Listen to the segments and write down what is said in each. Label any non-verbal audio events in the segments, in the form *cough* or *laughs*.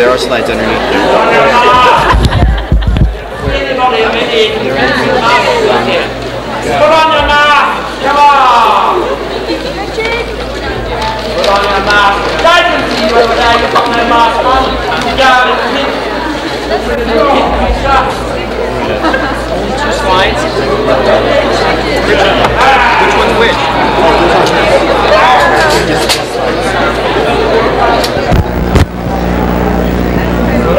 There are slides underneath. Put on your mask! Come on! Put on your mask. I can see you over there. You've got no mask on. You got it. Two slides. Which one's which?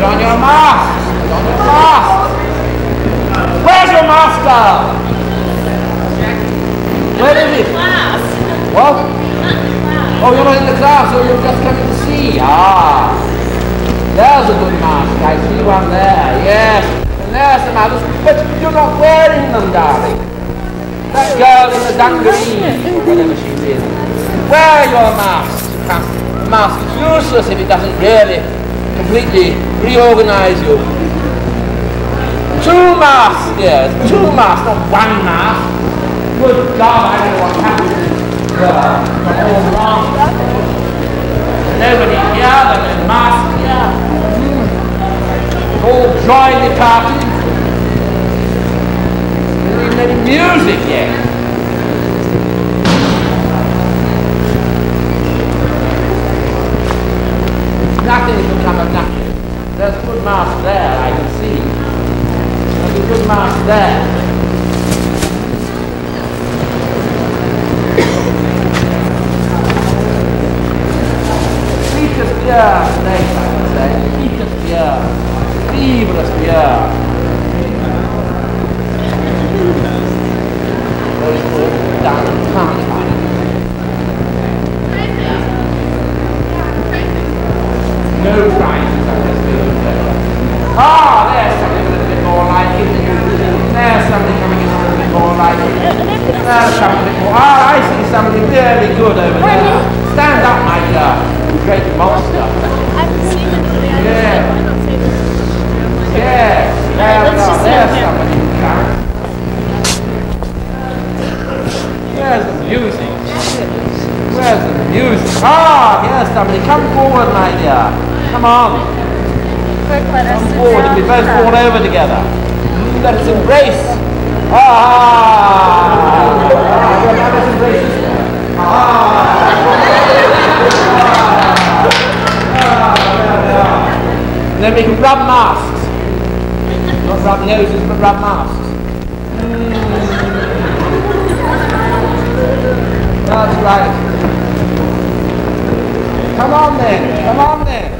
Put on your mask. Put on your mask. Where's your master? Where is it? What? Oh, you're not in the class, so you're just coming to see. Ah. There's a good mask. I see one there. Yes. And there's some others. But you're not wearing them, darling. That girl in the dungaree, or whatever she's in. Wear your mask. Mask is useless if it doesn't really completely reorganize you. Two masks, yes. Two masks, not one mask. Good God, I don't know what happened. Uh, but all wrong. Nobody here, there's no mask here. All join the party. There isn't any music yet. Nothing can come of nothing. There's a good mask there, I can see. There's a good mask there. Sweetest beer today, I would say. Sweetest beer. Feverous beer. Those all down in town. No prizes, I just feel Ah, there's something a little bit more like it. There's something coming in a little bit more like it. There's something more. Ah, I see something really good over there. Stand up, my dear. Great monster. Yeah. Yes, there we are. There's who can. Where's the music? Where's the music? Ah, here's somebody. Come forward, my dear. Come on. Come forward. We both fall over together. Let us embrace. Ah. ah let us embrace. Ah. And then we can rub masks. Not rub noses, but rub masks. That's right. Come on then. Come on then.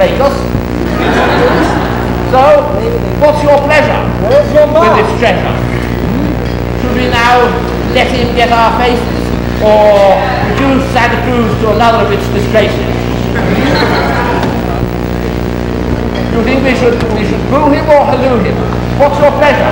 As he doesn't break us. So, what's your pleasure Where's your mark? with this treasure? Should we now let him get our faces, or reduce Santa Cruz to another of its disgraces? Do you think we should we should boo him or halloo him? What's your pleasure?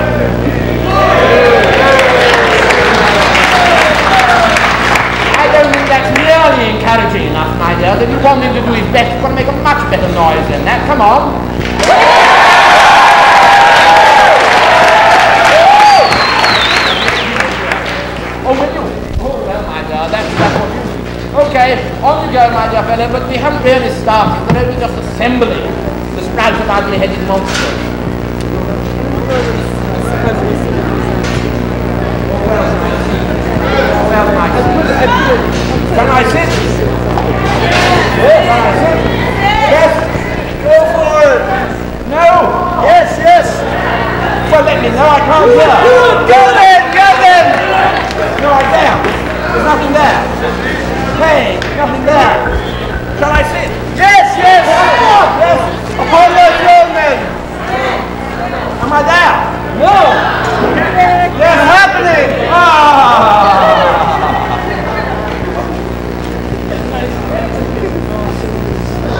Encouraging enough, my dear. If you want him to do his best, you've got to make a much better noise than that. Come on. Oh, will you? Oh, my dear, that's, that's what you. Okay, on you go, my dear fellow, but we haven't really started. We're only just assembling the sprouts of ugly-headed monsters. Well, Can I sit? Yes, can I sit? Yes. Go for it. No. Yes, yes. Well, let me know. I can't hear. Go then, go then. No, I can't. There's nothing there. Hey, nothing there. Shall I sit? Yes, yes. Yes. Upon your throne then. Am I there? No. Yes, happening. Ah. Now that ladies and gentlemen, okay. Oh,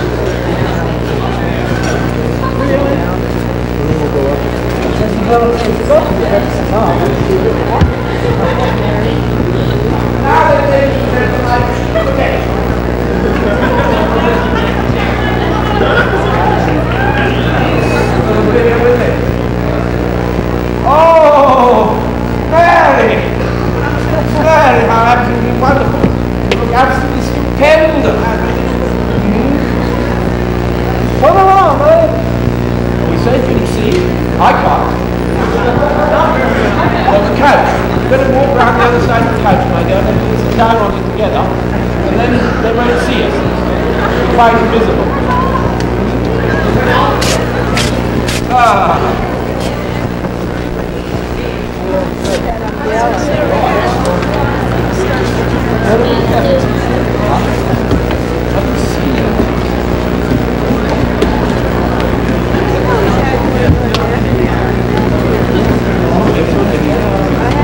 Mary! Mary, how absolutely wonderful. You look absolutely stupendous. Mhm. Come along, Mary. Are we safe? Can you see? I can't. There's a couch. You better walk around the other side of the couch, my dear, and we'll sit down on it together, and then they won't see us. It's quite invisible. Ah. There. Rosalie there.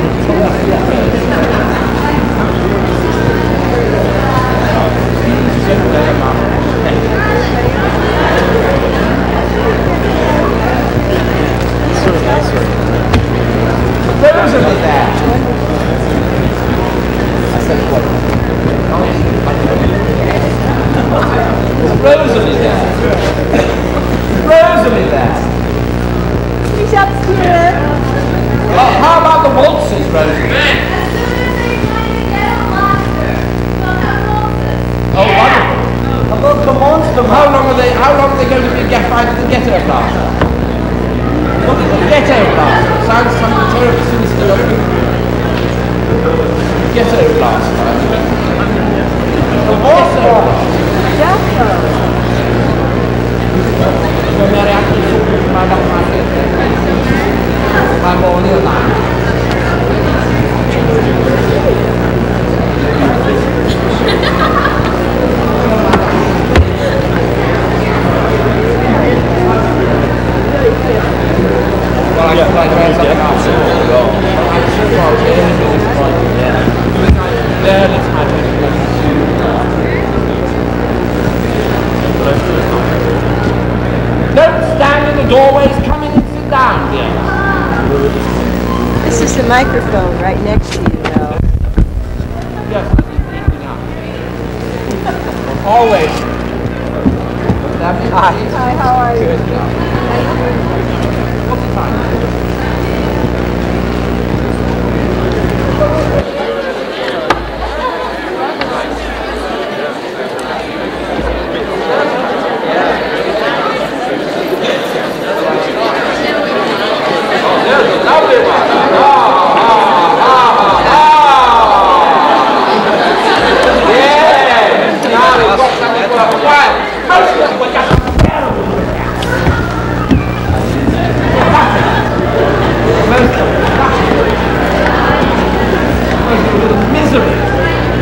Rosalie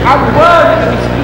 aguarde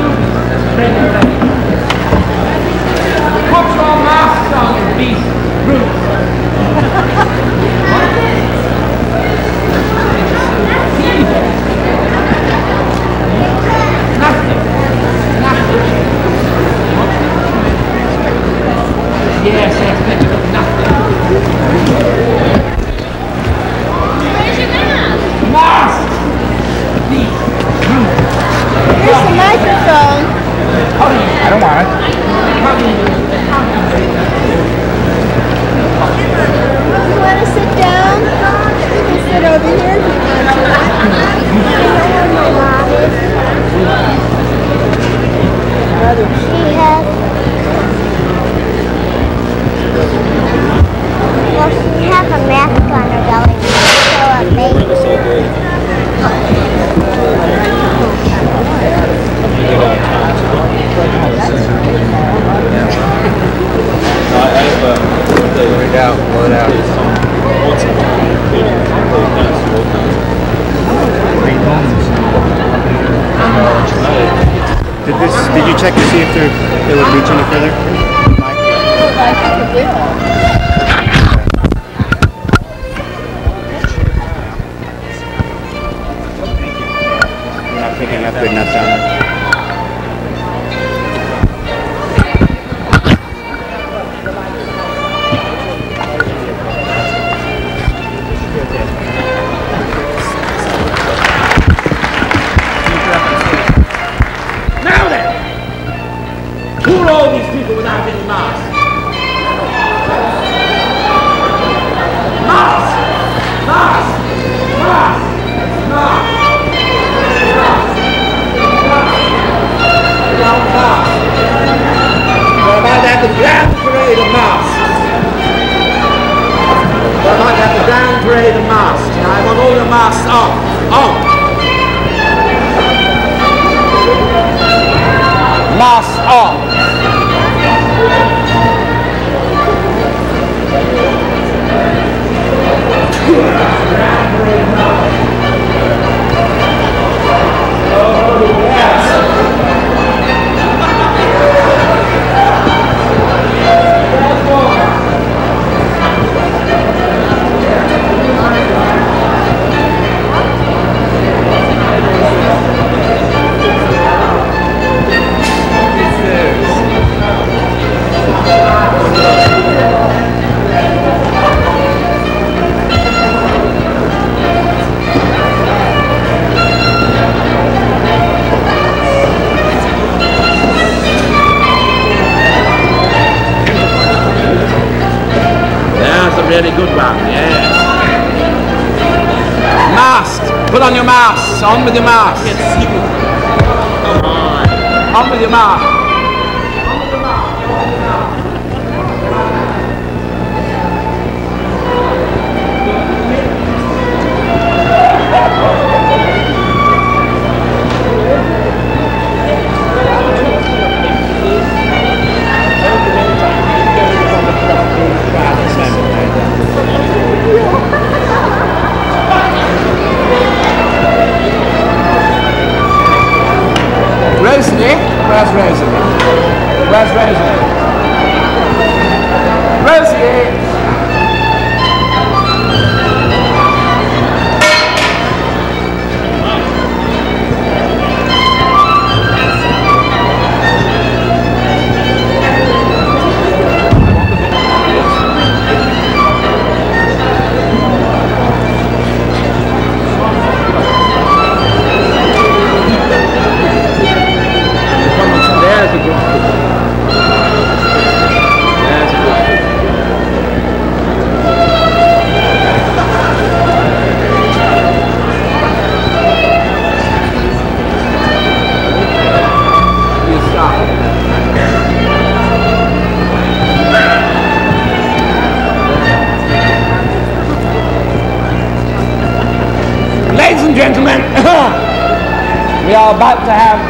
we are about to have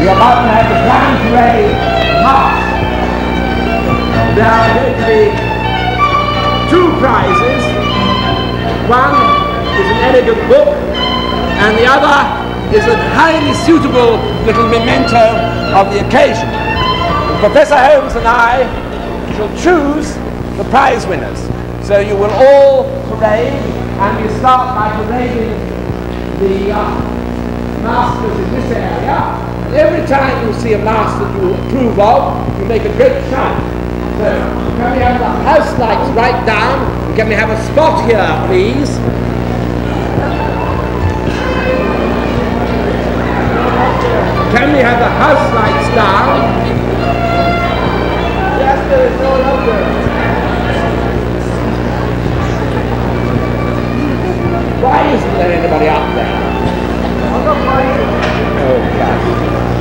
we are about to have the grand parade. There are going to be two prizes. One is an elegant book, and the other is a highly suitable little memento of the occasion. Professor Holmes and I shall choose the prize winners. So you will all parade, and you start by parading the uh, masters in this area. And every time you see a master that you approve of, you make a great shout. So can we have the house lights right down? Can we have a spot here, please? Can we have the house lights down? Yes, there is no one up there. Why isn't there anybody up there? Oh, gosh.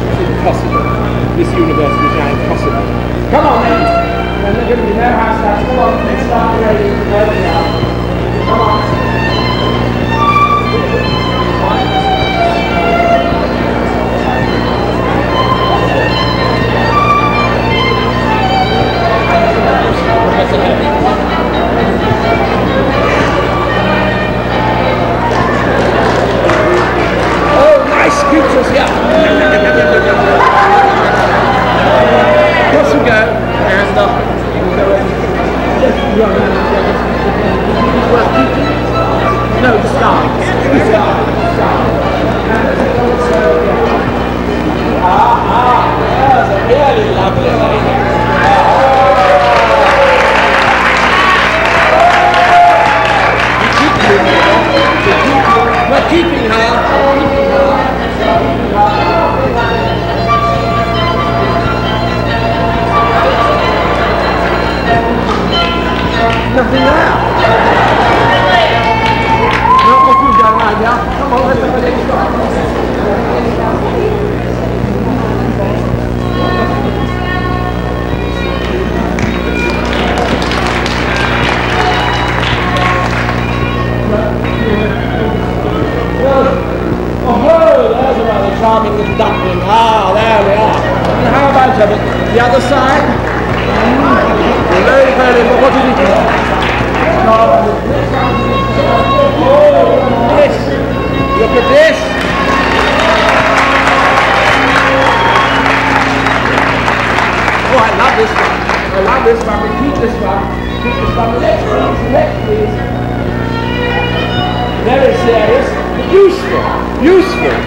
It's impossible. This university is now impossible. Come on, then. There's going to be no house lights, come on, let's start scriptures yeah. Go. And uh, no, stop. Ah, ah. really lovely. nothing left. Oh, Come on, there's a rather charming little duckling. Ah, there we are. And how about the other side? Oh. Oh, I love this one. I love this one. Keep this one. Keep this one. Next, please. Very serious. Useful. Useful.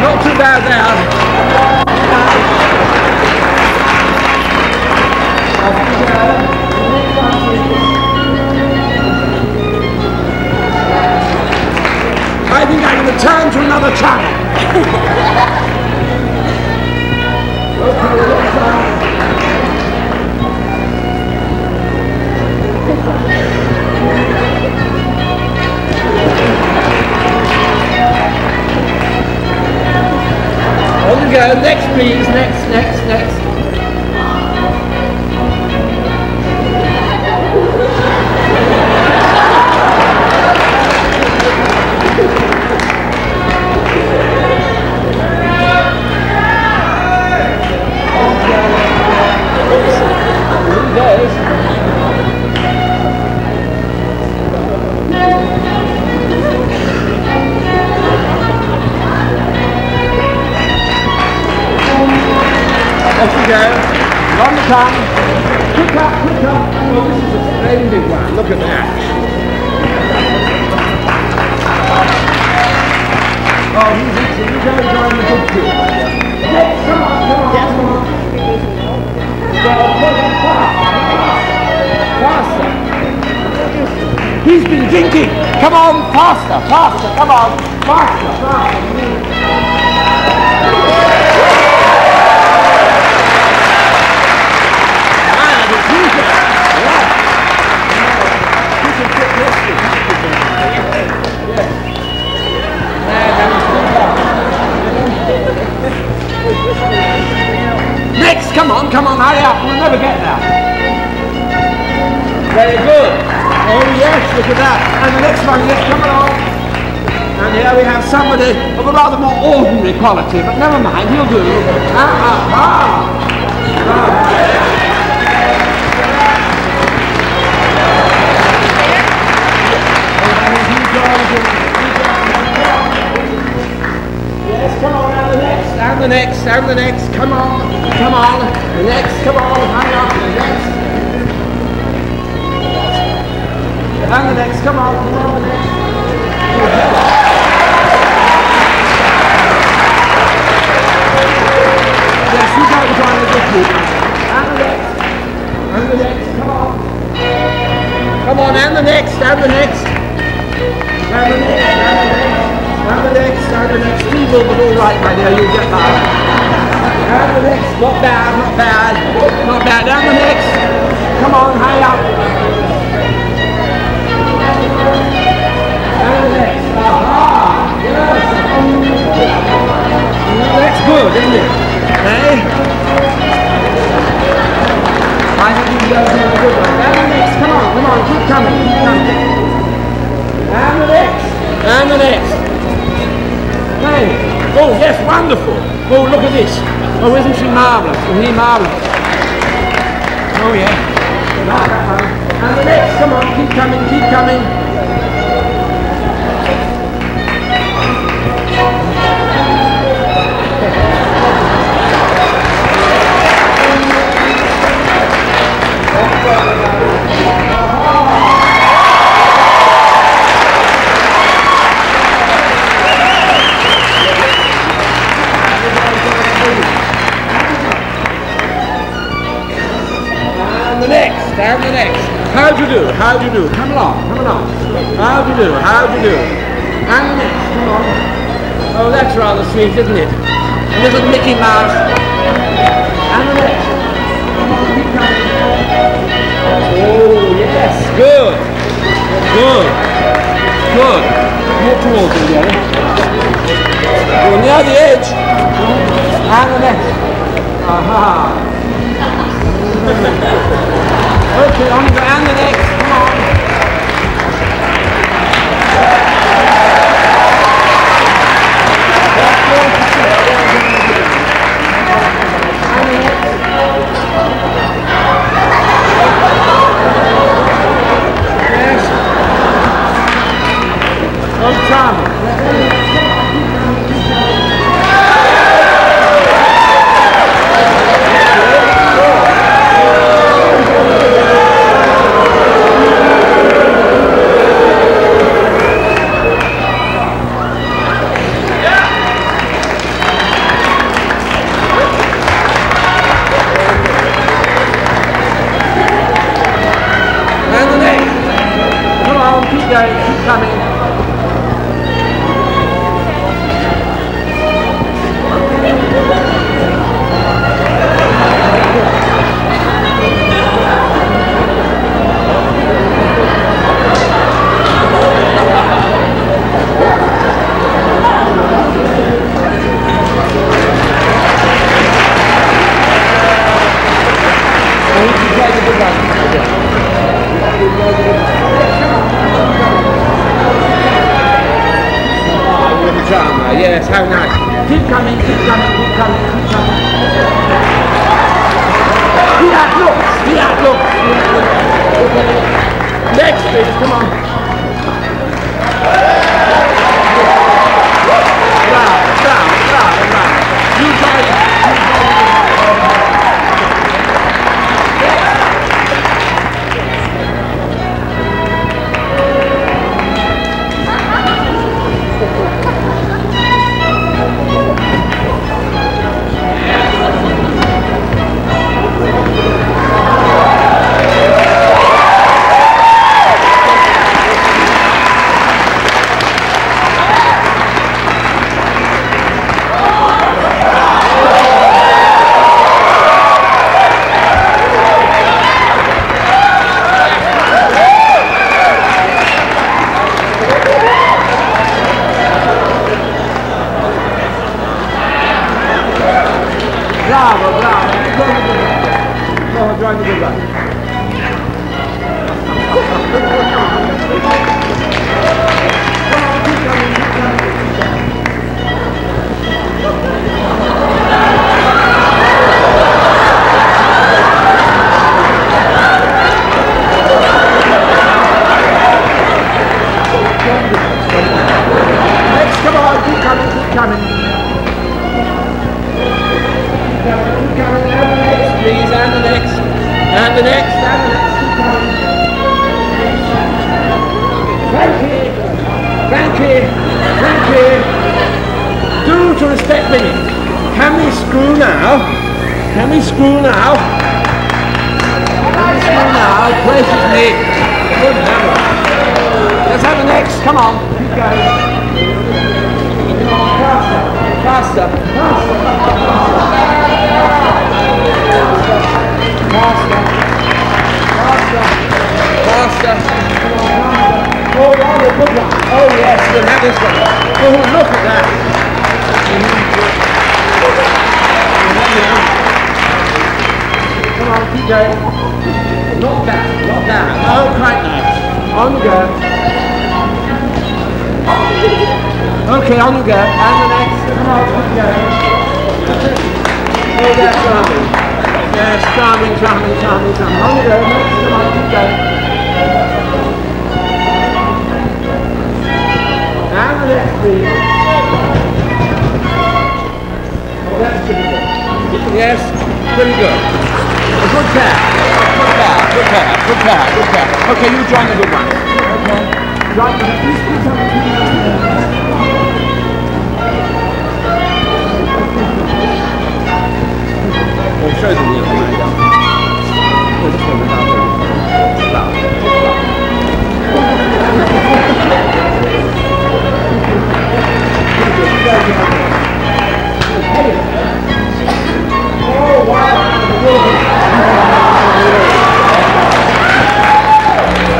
Not too bad there. I think I'm going to turn to another channel. On we go. Next, please. Next, next, next. Off we go. On the tongue. Quick up, quick up. Oh, this is a splendid one. Look at that. Oh, he's. He's going to join the good. Faster. He's been drinking. Come on, faster, faster, come on. Faster, faster. Come on, come on, hurry up. We'll never get there. Very good. Oh yes, look at that. And the next one, yes, come along. And here we have somebody of a rather more ordinary quality, but never mind, he'll do. Ah, ah, ah. Yes, and the next, and the next, the come on, come on, the next, come on, hurry up, the next. And the next, come on, come on, the next. Yes, you go and join the good people. And the next, and the next, come on. Come on, and the next, and the next. And the next, and the next, the next, the next. Steve will all right, my dear, you'll get by. The next, not bad, not bad, not bad. The next, come on, hurry up. The next, aha, yes. That's good, isn't it? Hey? I think you guys have a good one. The next, come on, come on, keep coming, keep coming. The next, the next. Hey, oh yes, wonderful. Oh, look at this. Oh, isn't she marvellous? Isn't he marvellous? Oh yeah. And the next, come on, keep coming, keep coming. And the next, and the next. How do you do? How do you do? Come along, come along. How do you do? How do you do? And the next, come on. Oh, that's rather sweet, isn't it? A little Mickey Mouse. And the next. Come on, keep coming. Oh, yes, good. Good. Good. More towards the yellow. You're near the edge. And the next. Aha okay, on you go. And the next. Come on. Yes. Old Tommy. Go. And the next. Come on. Oh, that's charming. Yes, charming, charming, charming, charming. Go. Next, come on, keep going. And the next, please. Oh, that's pretty good. Yes, pretty good. Good pair. Good pair, good pair, good pair, good pair. Okay, you join the good one. Okay. Please, please, please, We'll show them the other way.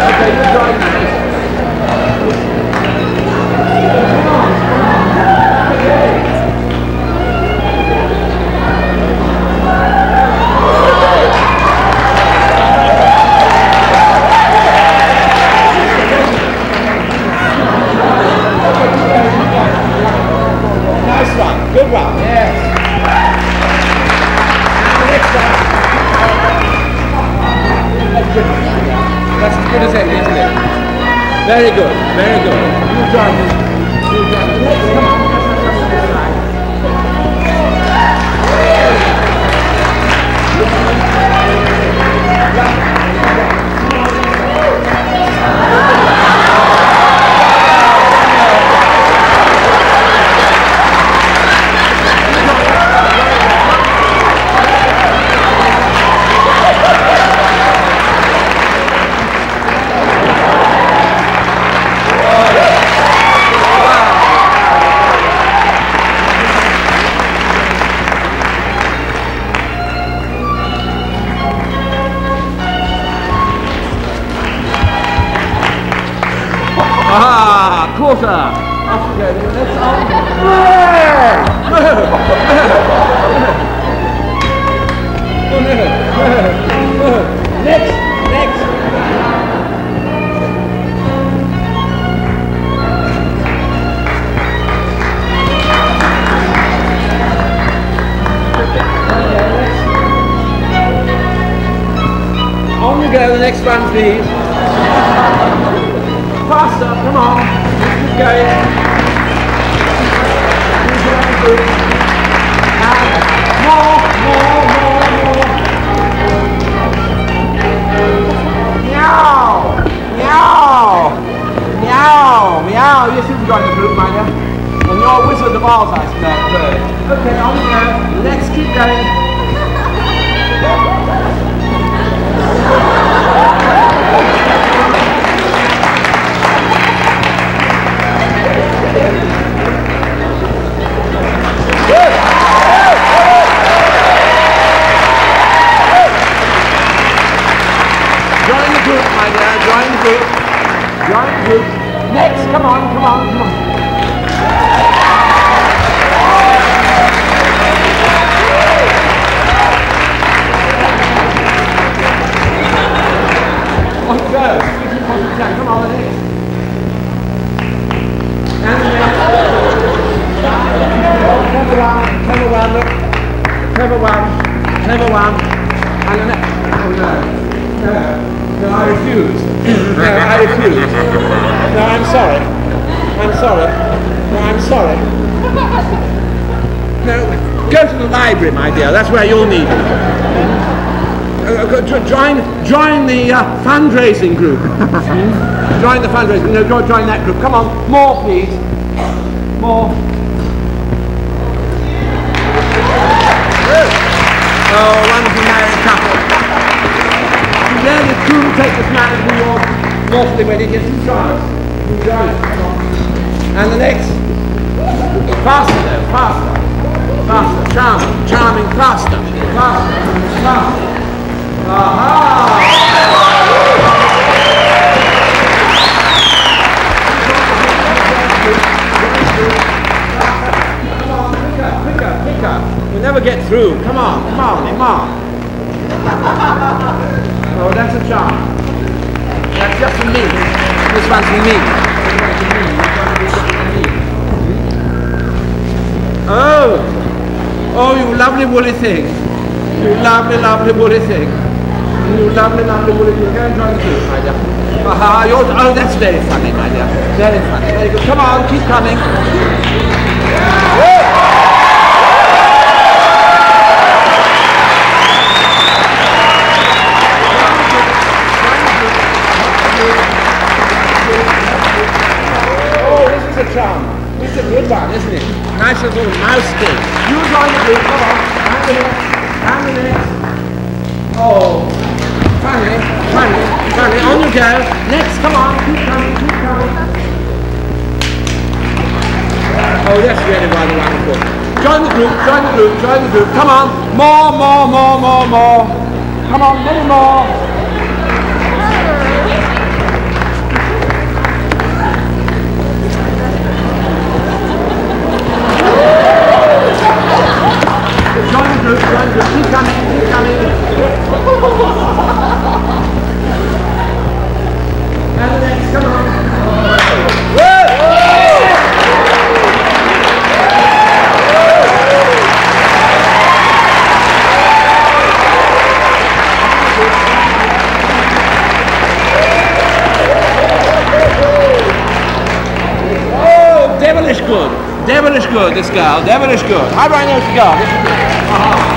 Okay, you join me. Isn't it? Very good. Very good. You me. You. Quarter. Off you go. Let's on. No. Move. Move. Next. Next. On you go, the next one please. Faster, come on. More. Meow! Meow! Meow! Meow! Yes, you've got the group, my dear. And you're a wizard of Oz, I. Okay, on you go. Let's keep going. Join the group, my dear. Join the group. Join the group. Next, come on, come on, come on. Come on, next. Clever one, clever one, look. One, clever one. No. No. I refuse. No, I refuse. No, I'm sorry. I'm sorry. No, I'm sorry. No, go to the library, my dear. That's where you'll need it. Join, join the fundraising group. Join the fundraising. No, join that group. Come on, more, please. More. Oh, wonderful married couple. The crew will take this man you join us. You join us. Come on. And the next. Faster though, faster. Faster. Charming, charming, faster. Faster, faster. Aha! Never get through. Come on, come on, come on. Oh, that's a charm. That's just for me. This one's for me. Oh! Oh, you lovely woolly thing. You lovely, lovely woolly thing. You lovely, lovely woolly thing. Go and join the group, my dear. Aha, you're, oh, that's very funny, my dear. Very funny. Very good. Come on, keep coming. Oh, is a good one, isn't it? Nice little mouse thing. You join the group, come on. And the next, and the next. Oh, funny, funny, funny. On you go. Next, come on. Keep coming, keep coming. Oh, that's really rather wonderful. Join the group, join the group, join the group. Come on. More, more, more, more, more. Come on, many more. Join the group, join the group. Keep coming, keep coming. And the come on. Oh, devilish good. Devilish good, this girl. Devilish good. How do I know she got? To to.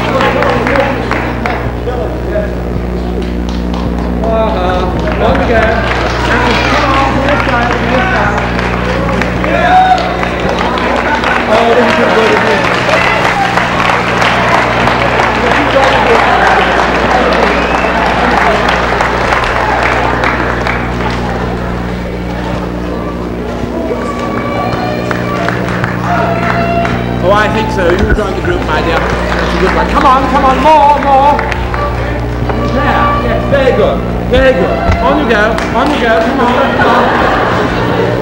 Oh, I think so. You join the group, my dear. Good one. Come on, come on, more, more. There, yes, very good, very good. On you go, on you go, come on, come on. *laughs*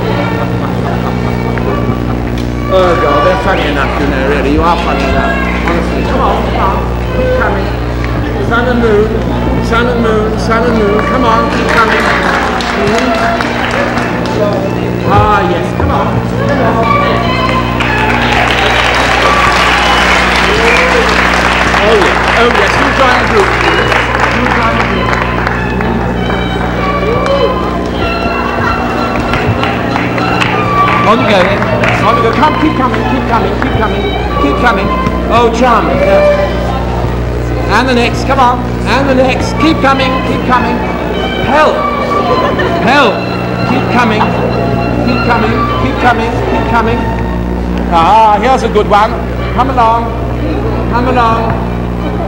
Oh God, they're funny enough, you know, really. You are funny enough. Honestly. Come on, come on. Keep coming. Sun and moon, sun and moon, sun and moon. Come on, keep coming. Mhm. Ah, yes, come on. Come on. Oh, yes. Oh, yes. You join the group, please. You join the group. On you go then. On you go. Come, keep coming, keep coming, keep coming, keep coming. Oh, charming. Yeah. And the next, come on. And the next. Keep coming, keep coming. Help. Help. Keep coming. Keep coming, keep coming, keep coming. Ah, here's a good one. Come along. Come along.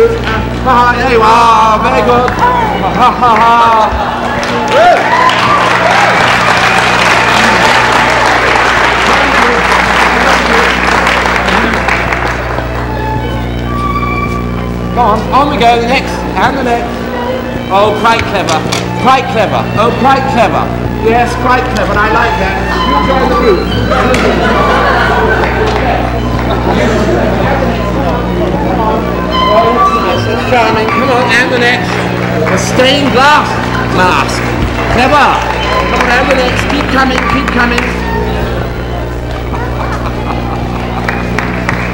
Ah, there you are. Very good. Ha ha ha. Go on, on we go, the next, and the next. Oh, quite clever, quite clever, oh, quite clever. Yes, quite clever, I like that. You join the group. Oh, charming. Come on, and the next. A stained glass mask. Clever. Come on, and the next. Keep coming, keep coming. *laughs*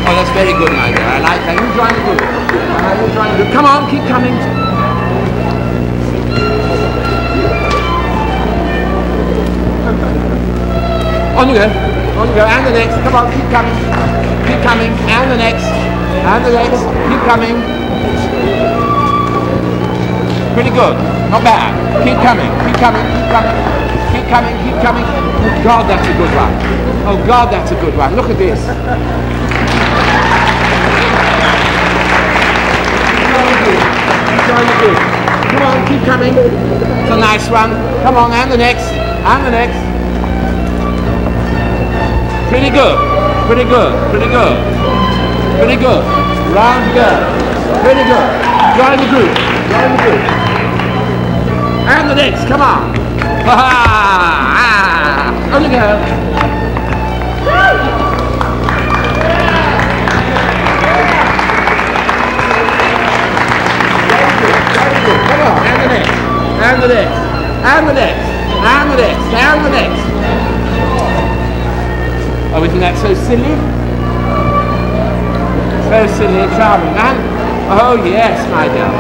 Oh, that's very good, my dear. I like that. You join the group. Uh, you join the group. Come on, keep coming. On you go. On you go. And the next. Come on, keep coming. Keep coming. And the next. And the next. Keep coming. Pretty good. Not bad. Keep coming. Keep coming. Keep coming. Keep coming. Keep coming. Oh, God, that's a good one. Oh, God, that's a good one. Look at this. Come on, keep coming. It's a nice one. Come on, and the next. And the next. Pretty good. Pretty good. Pretty good. Pretty good. Round go. Pretty good. Join the group. Join the group. And the next. Come on. Ha ha! Ah. Come on, and the next, and the next, and the next, and the next, and the next. Oh, isn't that so silly? Silly and charming, man. Oh, yes, my dear.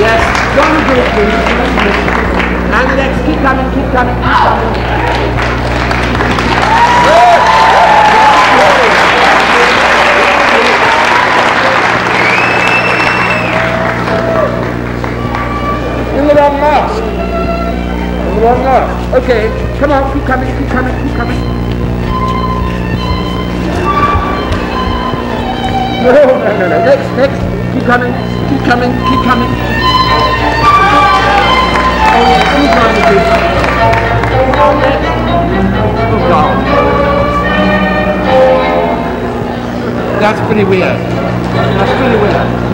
Yes, on the group, please. And the next, keep coming, keep coming, keep coming. In the wrong mask. In the wrong. Okay, come on, keep coming, keep coming, keep coming. No, no. Next, next. Keep coming, keep coming, keep coming. Oh, yes, keep to do Oh, God. That's pretty weird. That's pretty weird.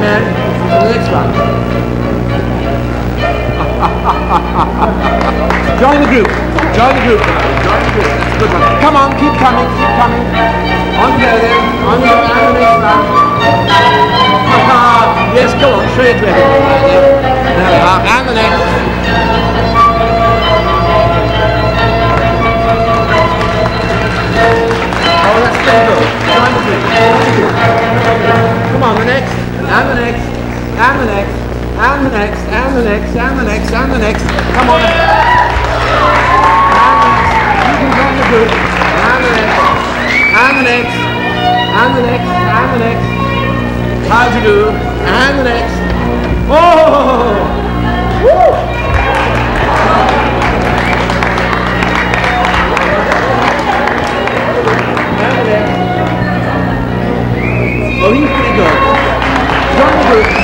That's pretty Next. *laughs* Join the group. Join the group. Join the group. That's a good one. Come on, keep coming, keep coming. On go then. On you go. And the next one. yes, come on, show it to. There we are. And the next. Oh, that's pretty good. Join the group. Come on, the next. And the next. And the next. And the next, and the next, and the next, and the next. Come on. And the next. You can join the group. And the next. And the next. And the next. And the next. How do you do? And the next. Oh! Woo! Oh, he's pretty good. Join the group.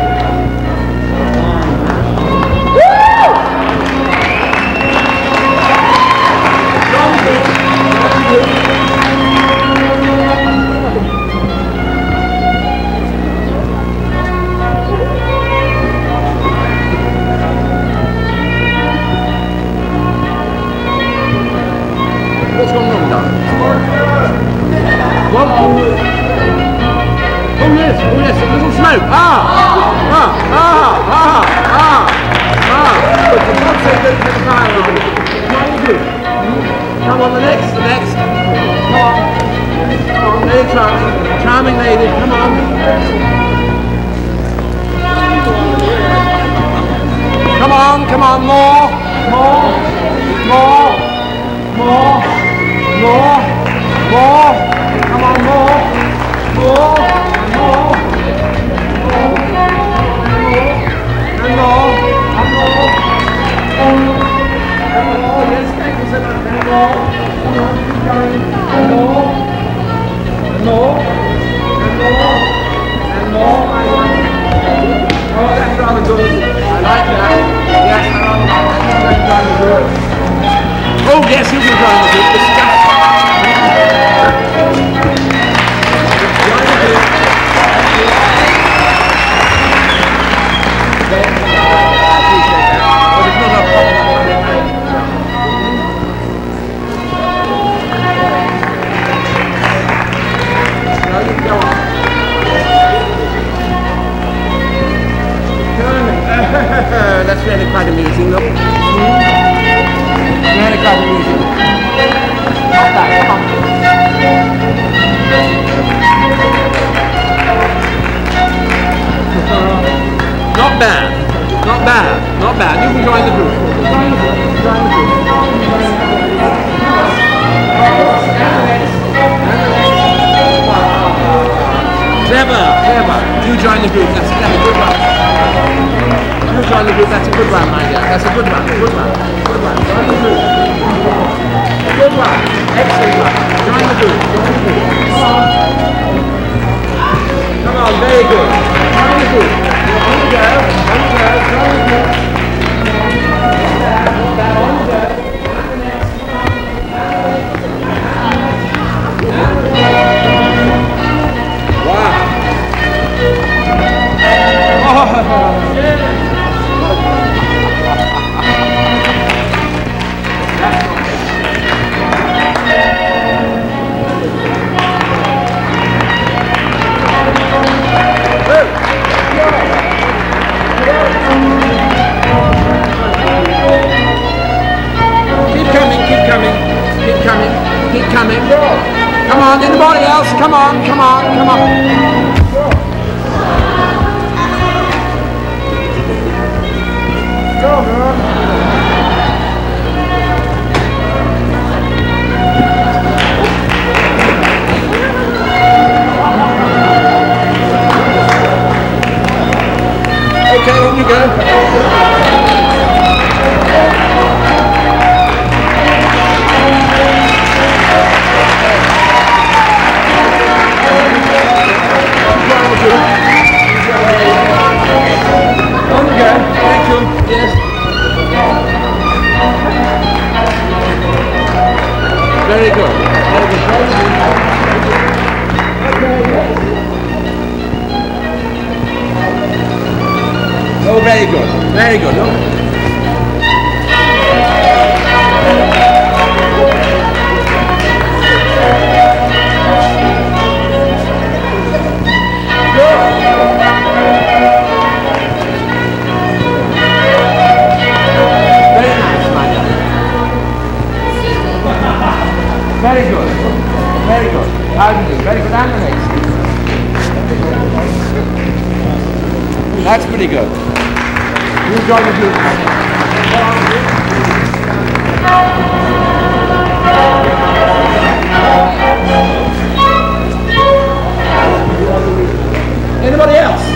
Clever, clever. You join the group. That's clever. Good one. You join the group. That's a good one, my dear. That's a good one. Good one. Good one. Join the group. Good one. Excellent one. Join the group. Join the group. Come on. Come on. Very good. Join the group. On you go. On you go. Join the group. Coming. Come on, anybody else? Come on, come on, come on. Go, girl. Okay, on you go. Very good. Very good. Oh, very good. Very good. Look. How do you do? Very good animation. That's pretty good. You join the group. Anybody else?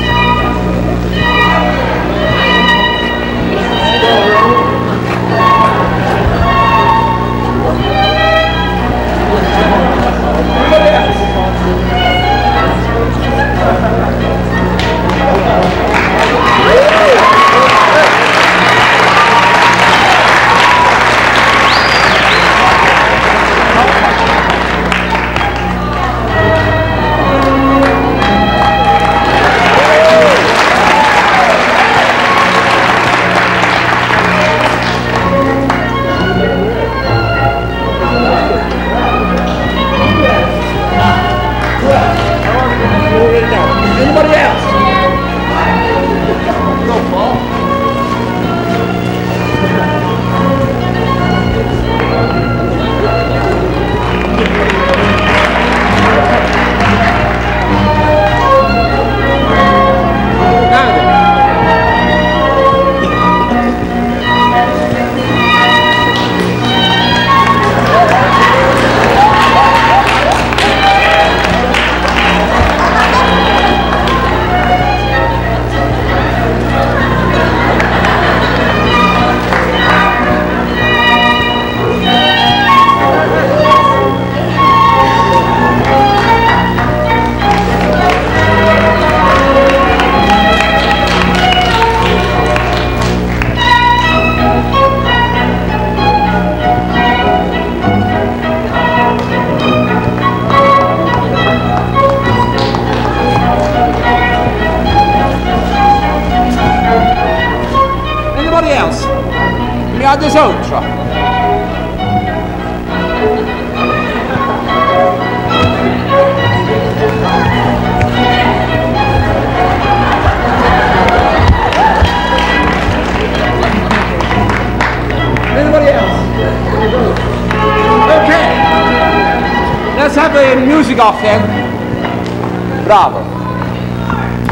Bravo.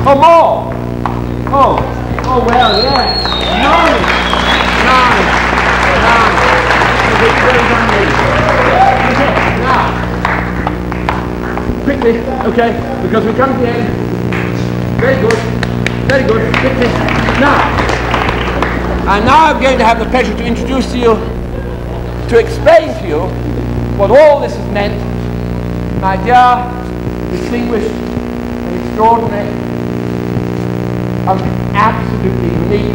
Oh, more. Oh, oh well, yeah. Nine, nine, nine. Okay, very nine. Okay, now. Quickly, okay, because we come to the end. Very good, very good. Quickly, now. And now I'm going to have the pleasure to introduce to you, to explain to you what all this has meant, my dear, distinguished, extraordinary um, absolutely unique.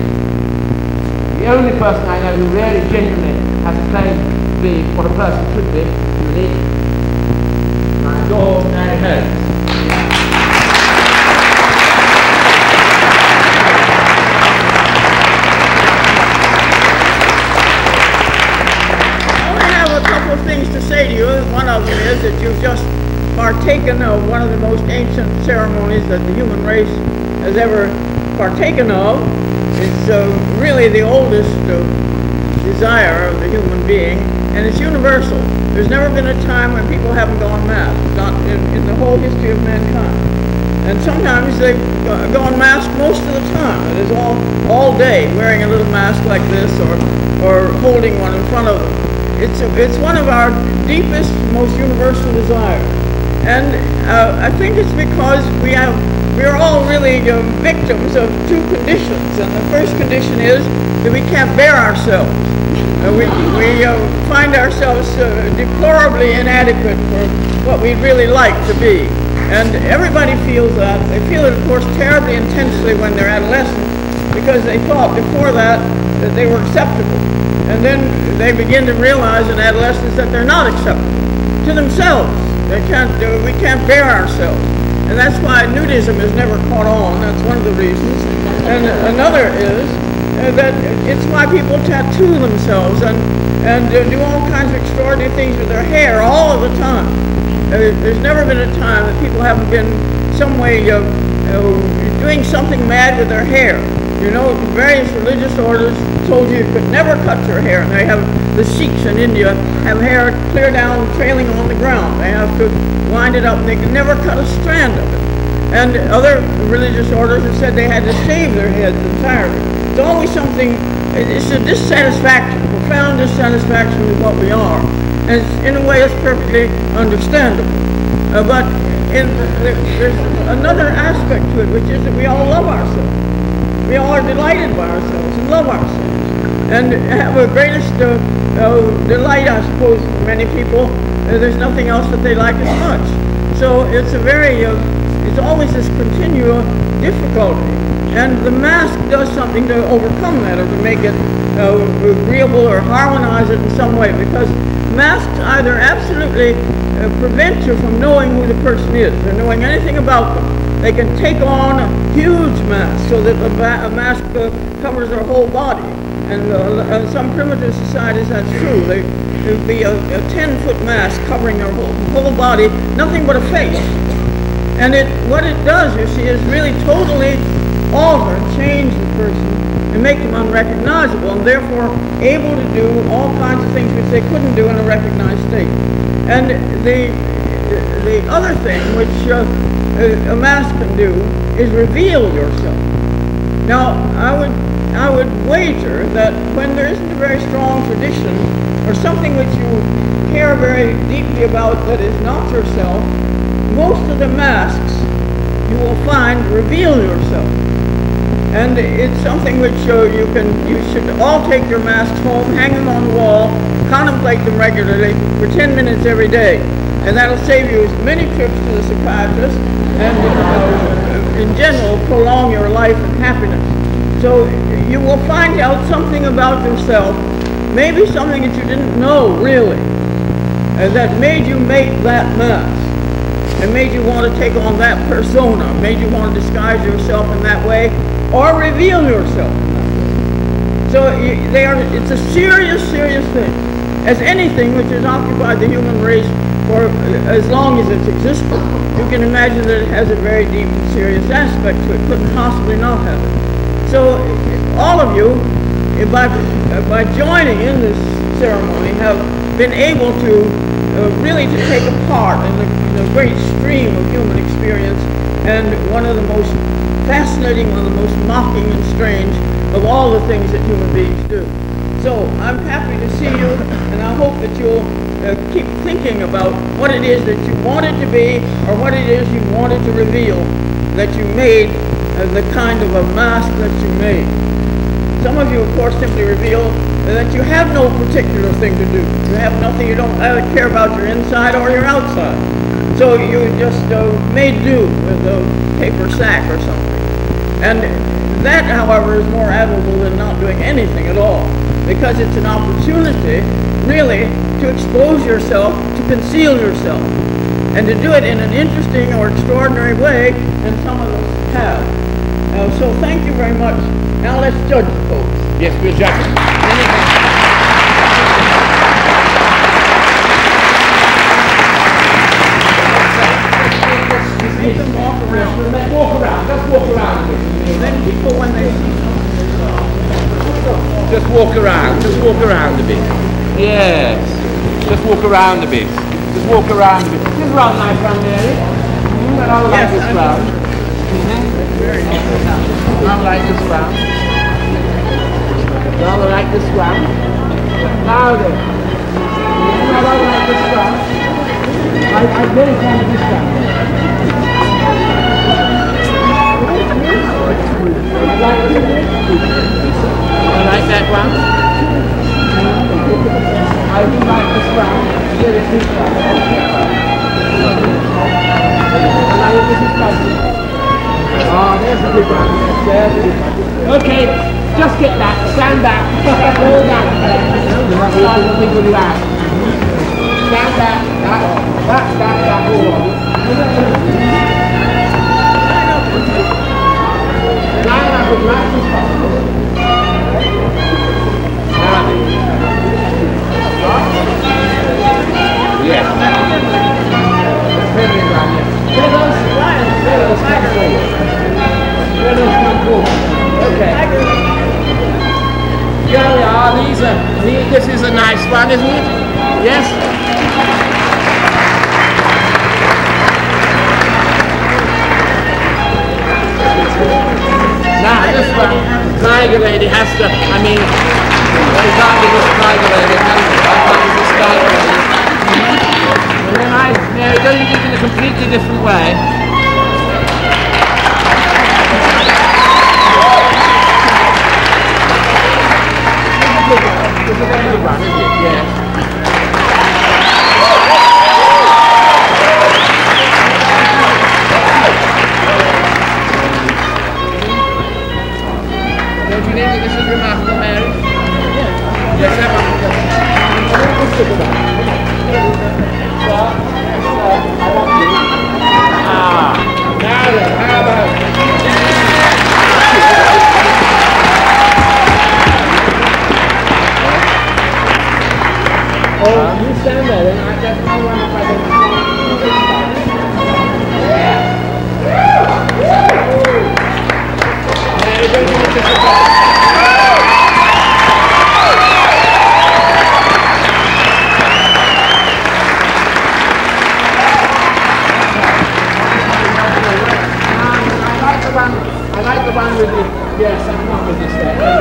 The only person I know who really genuinely has a claim to be what a person should be, unique. My adore Mary Holmes. I have a couple of things to say to you. One of them is that you've just partaken of one of the most ancient ceremonies that the human race has ever partaken of. It's uh, really the oldest uh, desire of the human being, and it's universal. There's never been a time when people haven't gone mad, not in, in the whole history of mankind. And sometimes they've go- gone masked most of the time. It is all, all day wearing a little mask like this or, or holding one in front of them. It's, it's one of our deepest, most universal desires. And uh, I think it's because we have, we're all really uh, victims of two conditions. And the first condition is that we can't bear ourselves. Uh, we we uh, find ourselves uh, deplorably inadequate for what we'd really like to be. And everybody feels that. They feel it, of course, terribly intensely when they're adolescents because they thought before that that they were acceptable. And then they begin to realize in adolescence that they're not acceptable to themselves. They can't, we can't bear ourselves. And that's why nudism has never caught on. That's one of the reasons. And another is uh, that it's why people tattoo themselves and, and uh, do all kinds of extraordinary things with their hair all of the time. Uh, there's never been a time that people haven't been some way uh, uh, doing something mad with their hair. You know, various religious orders told you you could never cut your hair, and they have the Sikhs in India have hair clear down, trailing on the ground. They have to wind it up, and they can never cut a strand of it. And other religious orders have said they had to shave their heads entirely. It's always something. It's a dissatisfaction, profound dissatisfaction with what we are, and in a way, it's perfectly understandable. Uh, but in, there, there's another aspect to it, which is that we all love ourselves. We are delighted by ourselves and love ourselves. And have a greatest uh, uh, delight, I suppose, for many people. Uh, there's nothing else that they like as much. So it's a very, uh, it's always this continual difficulty. And the mask does something to overcome that or to make it uh, agreeable or harmonize it in some way because masks either absolutely uh, prevent you from knowing who the person is or knowing anything about them. They can take on a huge mask so that the a mask covers their whole body. And uh, some primitive societies, that's true. They, it would be a, a 10-foot mask covering their whole, whole body, nothing but a face. And it, what it does, you see, is really totally alter change the person and make them unrecognizable and therefore able to do all kinds of things which they couldn't do in a recognized state. And the, the other thing which uh, a mask can do is reveal yourself. Now, I would, I would wager that when there isn't a very strong tradition or something which you care very deeply about that is not yourself, most of the masks you will find reveal yourself. And it's something which uh, you can, you should all take your masks home, hang them on the wall, contemplate them regularly for 10 minutes every day. And that'll save you as many trips to the psychiatrist and uh, in general prolong your life and happiness. So you will find out something about yourself, maybe something that you didn't know really, and that made you make that mask and made you want to take on that persona, made you want to disguise yourself in that way, or reveal yourself. So they are, it's a serious, serious thing. As anything which has occupied the human race for as long as it's existed, you can imagine that it has a very deep and serious aspect to it, couldn't possibly not have it. So all of you, by, by joining in this ceremony, have been able to uh, really to take a part in the, in the great stream of human experience and one of the most fascinating, one of the most mocking and strange of all the things that human beings do. So I'm happy to see you, and I hope that you'll uh, keep thinking about what it is that you wanted to be or what it is you wanted to reveal that you made uh, the kind of a mask that you made. Some of you, of course, simply reveal that you have no particular thing to do. You have nothing, you don't uh, care about your inside or your outside. So you just uh, made do with a paper sack or something. And that, however, is more admirable than not doing anything at all because it's an opportunity really to expose yourself, to conceal yourself, and to do it in an interesting or extraordinary way, and some of us have. Uh, so thank you very much. Now let's judge the folks. Yes, we're judging. Make them walk around. Let's walk around. Let's walk around. Then people, when they see Just walk around. Just walk around a bit. Yes. Just walk around a bit. Just walk around a bit. This is round nice round Mary. Mm, I like Yes, this I round. Mm-hmm. I don't like this round. I don't like this round. Louder. I like this round. I, I'm very fond of this round. I like that round. I do like this round. Here is this is. Oh, good. Okay, just get that. Stand back. *laughs* The. Stand back. That, that, that, that. yeah Okay. Here we are. These are, this is a nice one, isn't it? Yes? this one, Tiger Lady has to, I mean, they can't be this Tiger Lady, I can't this Tiger Lady. And I, you know, does it in a completely different way. This is a good one, isn't it? Yeah. 啊，那得他吧。Yeah, this.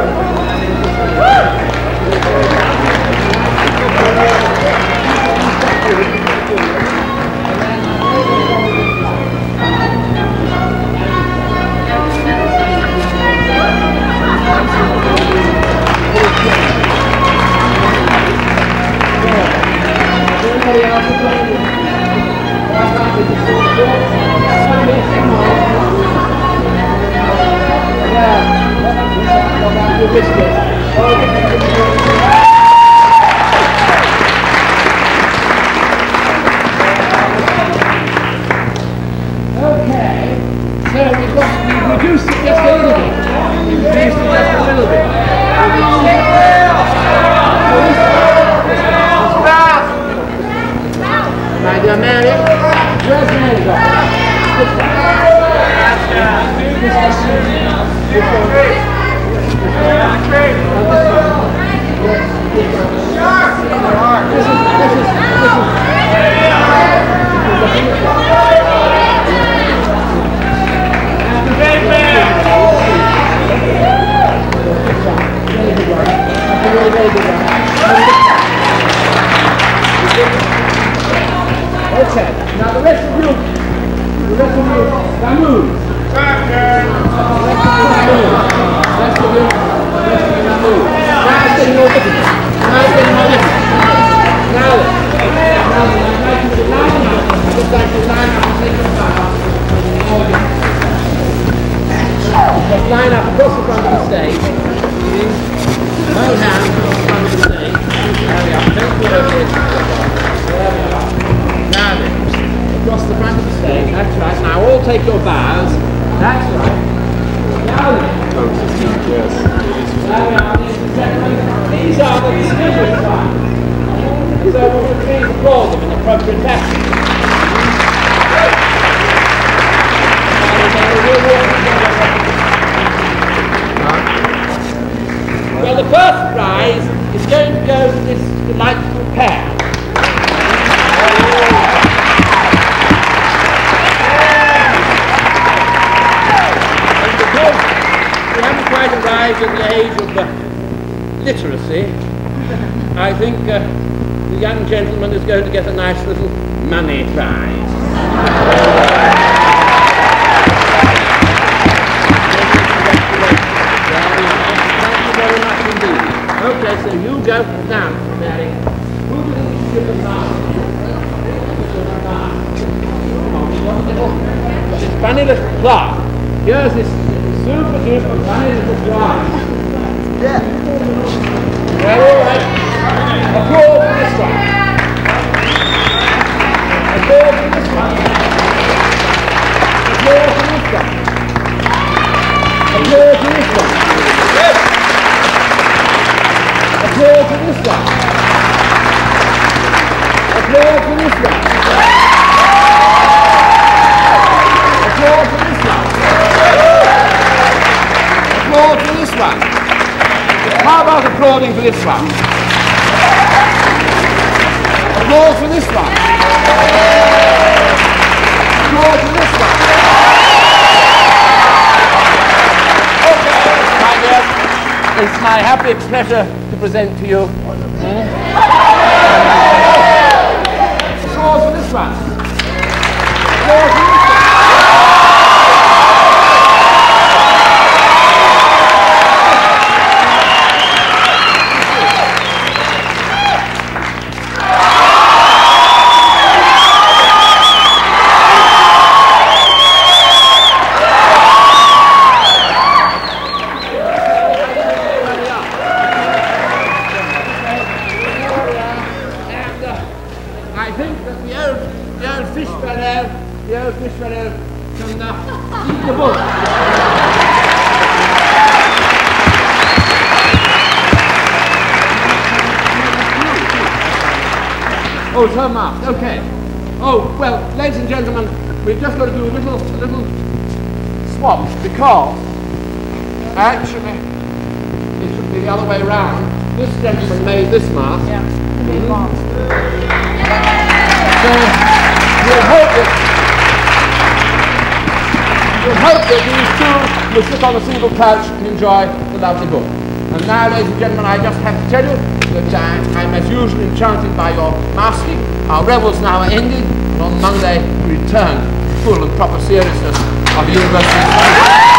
going to get a nice little money prize. Pleasure to present to you. Hmm? Because actually it should be the other way around. This gentleman made this mask. Yeah. Big box. So we'll hope that we'll hope that these two will sit on a single couch and enjoy the lovely book. And now, ladies and gentlemen, I just have to tell you that I, I'm as usual enchanted by your masking. Our revels now are ended, and on Monday we return to full and proper seriousness of the university.